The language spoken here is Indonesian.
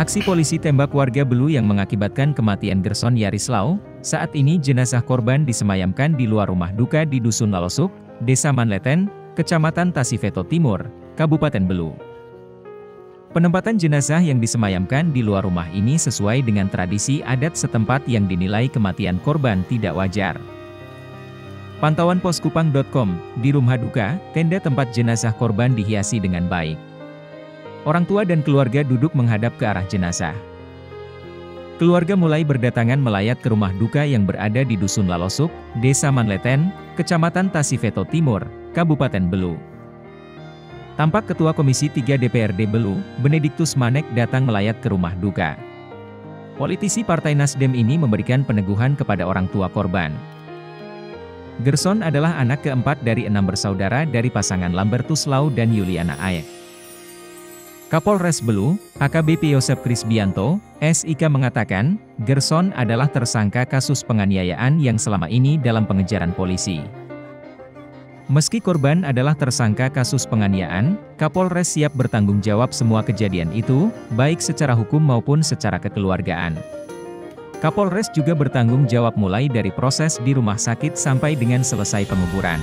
Aksi polisi tembak warga Belu yang mengakibatkan kematian Gerson Yarislau, saat ini jenazah korban disemayamkan di luar rumah duka di Dusun Lalosuk, Desa Manleten, Kecamatan Tasifeto Timur, Kabupaten Belu. Penempatan jenazah yang disemayamkan di luar rumah ini sesuai dengan tradisi adat setempat yang dinilai kematian korban tidak wajar. Pantauan poskupang.com, di rumah duka, tenda tempat jenazah korban dihiasi dengan baik. Orang tua dan keluarga duduk menghadap ke arah jenazah. Keluarga mulai berdatangan melayat ke rumah duka yang berada di Dusun Lalosuk, Desa Manleten, Kecamatan Tasifeto Timur, Kabupaten Belu. Tampak Ketua Komisi 3 DPRD Belu, Benediktus Manek datang melayat ke rumah duka. Politisi Partai Nasdem ini memberikan peneguhan kepada orang tua korban. Gerson adalah anak keempat dari enam bersaudara dari pasangan Lambertus Lau dan Yuliana Aek. Kapolres Belu, AKBP Yosep Krisbianto, SIK mengatakan, Gerson adalah tersangka kasus penganiayaan yang selama ini dalam pengejaran polisi. Meski korban adalah tersangka kasus penganiayaan, Kapolres siap bertanggung jawab semua kejadian itu, baik secara hukum maupun secara kekeluargaan. Kapolres juga bertanggung jawab mulai dari proses di rumah sakit sampai dengan selesai penguburan.